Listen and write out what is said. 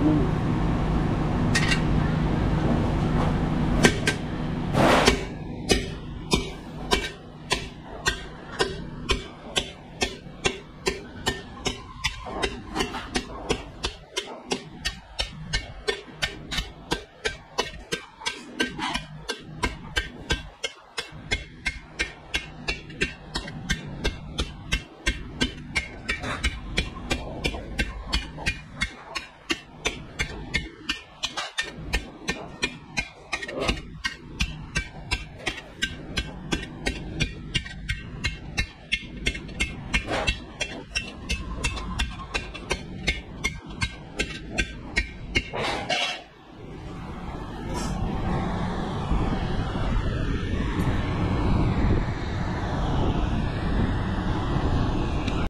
Gracias,